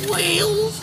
Wheels.